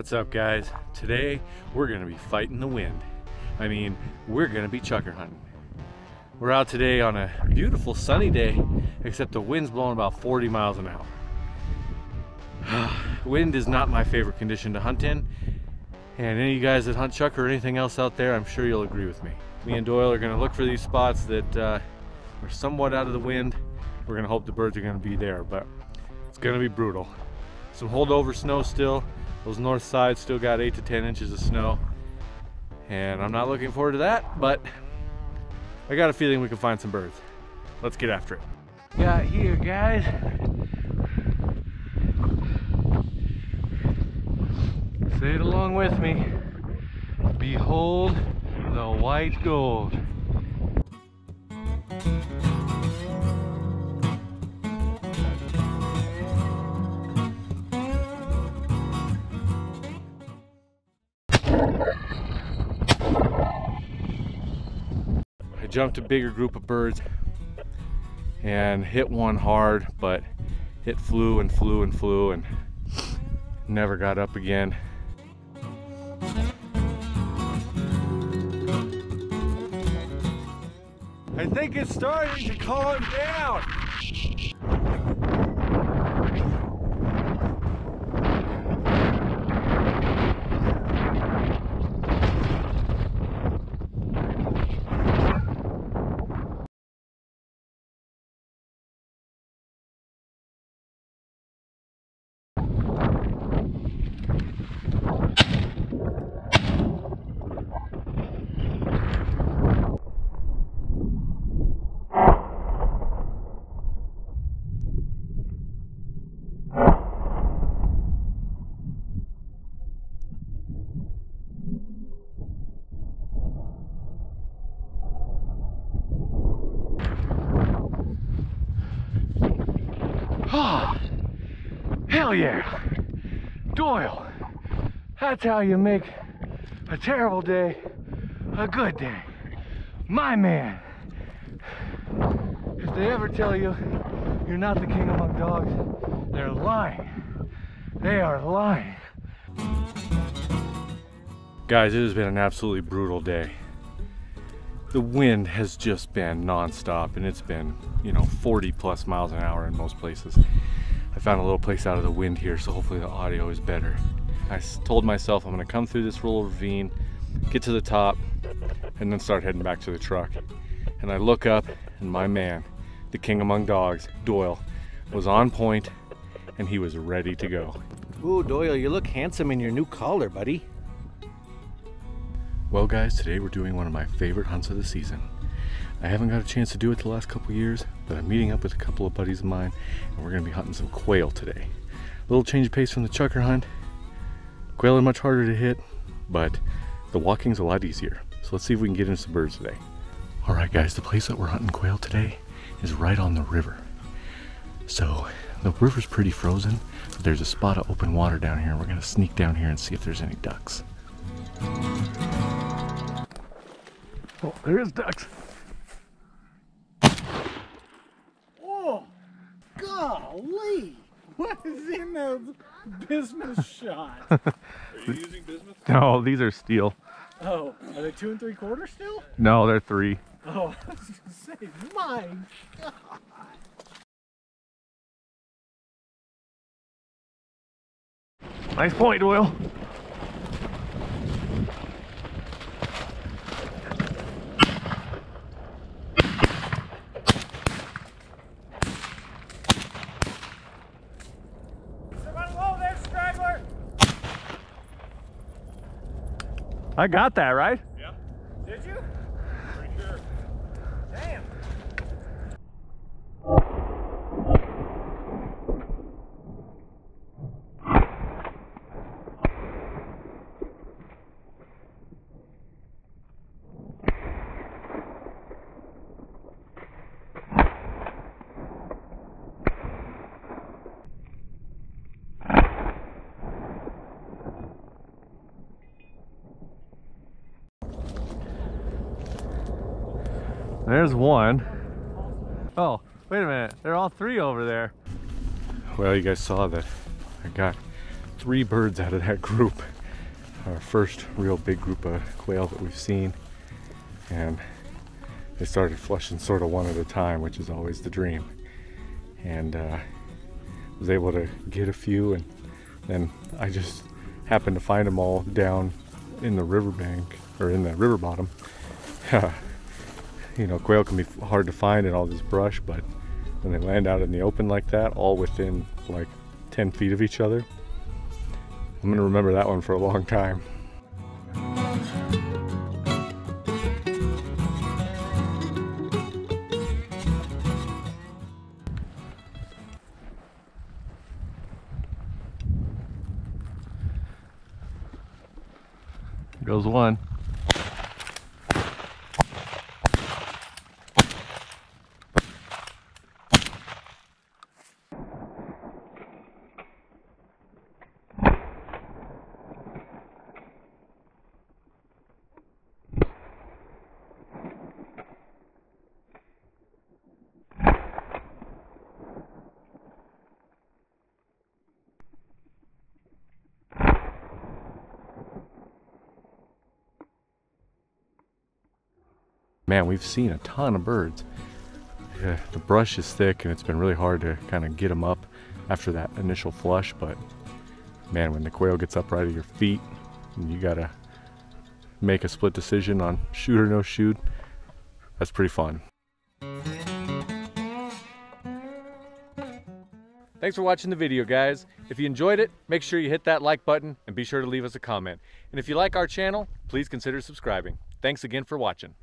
What's up guys? Today we're gonna be fighting the wind. I mean, we're gonna be chukar hunting. We're out today on a beautiful sunny day, except the wind's blowing about 40 miles an hour. wind is not my favorite condition to hunt in, and any of you guys that hunt chukar or anything else out there, I'm sure you'll agree with me. Me and Doyle are gonna look for these spots that uh, are somewhat out of the wind. We're gonna hope the birds are gonna be there, but it's gonna be brutal. Some holdover snow still, those north sides still got 8 to 10 inches of snow. And I'm not looking forward to that, but I got a feeling we can find some birds. Let's get after it. Got here, guys. Say it along with me. Behold the white gold. Jumped a bigger group of birds and hit one hard, but it flew and flew and flew and never got up again. I think it's starting to calm down. Oh, hell yeah. Doyle, that's how you make a terrible day a good day. My man. If they ever tell you you're not the king among dogs, they're lying. They are lying. Guys, it has been an absolutely brutal day. The wind has just been nonstop and it's been, you know, 40 plus miles an hour in most places. I found a little place out of the wind here, so hopefully the audio is better. I told myself I'm gonna come through this little ravine, get to the top, and then start heading back to the truck. And I look up and my man, the king among dogs, Doyle, was on point and he was ready to go. Ooh, Doyle, you look handsome in your new collar, buddy. Well guys, today we're doing one of my favorite hunts of the season. I haven't got a chance to do it the last couple years, but I'm meeting up with a couple of buddies of mine and we're gonna be hunting some quail today. A little change of pace from the chukar hunt. Quail are much harder to hit, but the walking's a lot easier. So let's see if we can get into some birds today. All right guys, the place that we're hunting quail today is right on the river. So the river's pretty frozen, but there's a spot of open water down here. We're gonna sneak down here and see if there's any ducks. Oh, there is ducks. Oh, golly! What is in those bismuth shots? Are you using bismuth? No, these are steel. Oh, are they two and three quarters still? No, they're three. Oh, I was gonna say, my God. Nice point, Doyle. I got that, right? There's one. Oh, wait a minute. They're all three over there. Well, you guys saw that I got three birds out of that group. Our first real big group of quail that we've seen. And they started flushing sort of one at a time, which is always the dream. And uh, was able to get a few, and then I just happened to find them all down in the riverbank or in the river bottom. you know, quail can be hard to find in all this brush, but when they land out in the open like that, all within like 10 feet of each other, I'm gonna remember that one for a long time. Goes one. Man, we've seen a ton of birds. Yeah, the brush is thick and it's been really hard to kind of get them up after that initial flush, but man, when the quail gets up right at your feet, and you gotta make a split decision on shoot or no shoot, that's pretty fun. Thanks for watching the video, guys. If you enjoyed it, make sure you hit that like button and be sure to leave us a comment. And if you like our channel, please consider subscribing. Thanks again for watching.